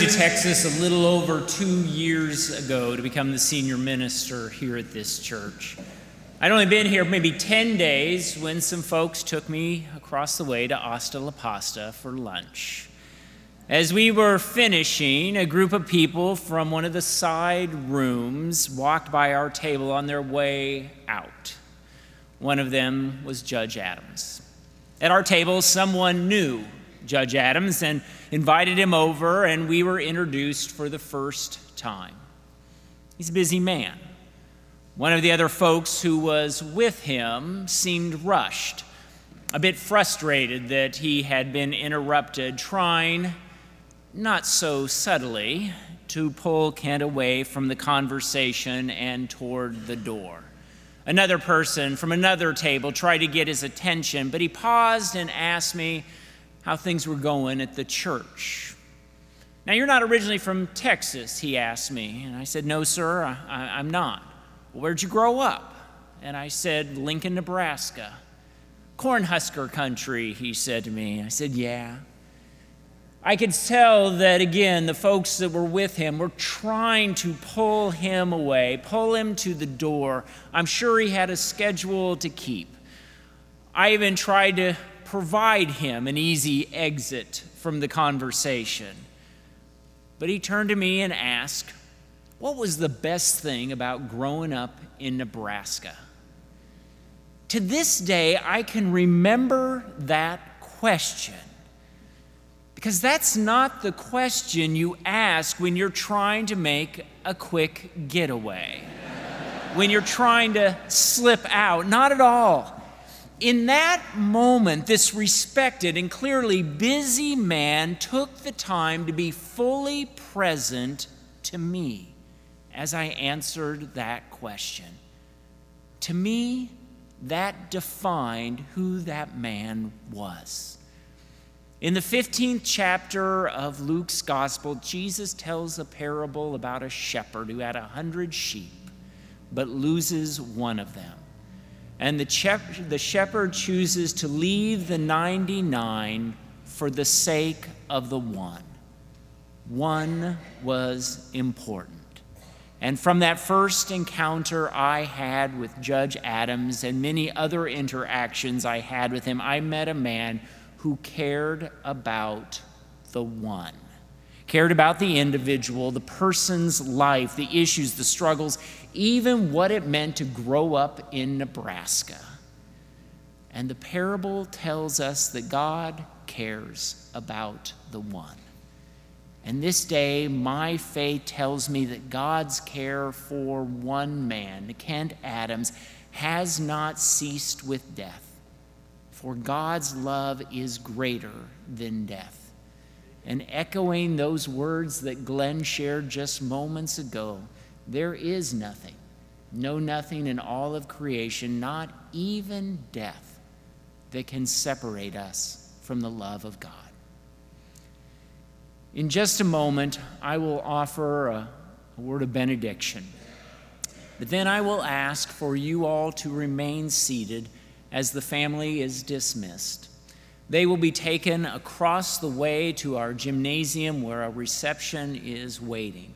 to Texas a little over two years ago to become the senior minister here at this church. I'd only been here maybe 10 days when some folks took me across the way to Asta La Pasta for lunch. As we were finishing, a group of people from one of the side rooms walked by our table on their way out. One of them was Judge Adams. At our table, someone knew Judge Adams and invited him over, and we were introduced for the first time. He's a busy man. One of the other folks who was with him seemed rushed, a bit frustrated that he had been interrupted, trying, not so subtly, to pull Kent away from the conversation and toward the door. Another person from another table tried to get his attention, but he paused and asked me how things were going at the church. Now, you're not originally from Texas, he asked me. And I said, No, sir, I, am not. Well, where'd you grow up? And I said, Lincoln, Nebraska. Cornhusker country, he said to me. I said, Yeah. I could tell that, again, the folks that were with him were trying to pull him away, pull him to the door. I'm sure he had a schedule to keep. I even tried to provide him an easy exit from the conversation. But he turned to me and asked, What was the best thing about growing up in Nebraska? To this day, I can remember that question. Because that's not the question you ask when you're trying to make a quick getaway, when you're trying to slip out. Not at all in that moment, this respected and clearly busy man took the time to be fully present to me as I answered that question. To me, that defined who that man was. In the 15th chapter of Luke's gospel, Jesus tells a parable about a shepherd who had a hundred sheep but loses one of them and the, the shepherd chooses to leave the 99 for the sake of the one. One was important. And from that first encounter I had with Judge Adams and many other interactions I had with him, I met a man who cared about the one cared about the individual, the person's life, the issues, the struggles, even what it meant to grow up in Nebraska. And the parable tells us that God cares about the one. And this day, my faith tells me that God's care for one man, Kent Adams, has not ceased with death. For God's love is greater than death and echoing those words that Glenn shared just moments ago there is nothing, no nothing in all of creation, not even death, that can separate us from the love of God. In just a moment, I will offer a, a word of benediction. But then I will ask for you all to remain seated as the family is dismissed. They will be taken across the way to our gymnasium where a reception is waiting.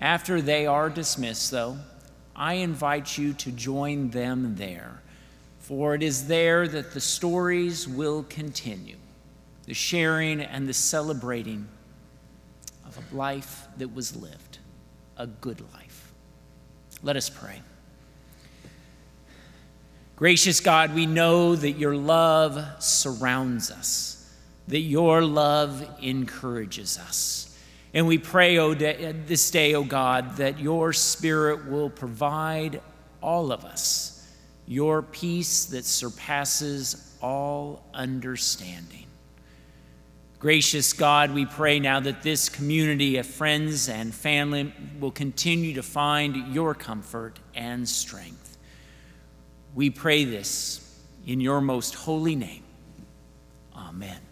After they are dismissed, though, I invite you to join them there, for it is there that the stories will continue the sharing and the celebrating of a life that was lived, a good life. Let us pray. Gracious God, we know that your love surrounds us, that your love encourages us. And we pray oh, this day, O oh God, that your Spirit will provide all of us your peace that surpasses all understanding. Gracious God, we pray now that this community of friends and family will continue to find your comfort and strength. We pray this in your most holy name. Amen.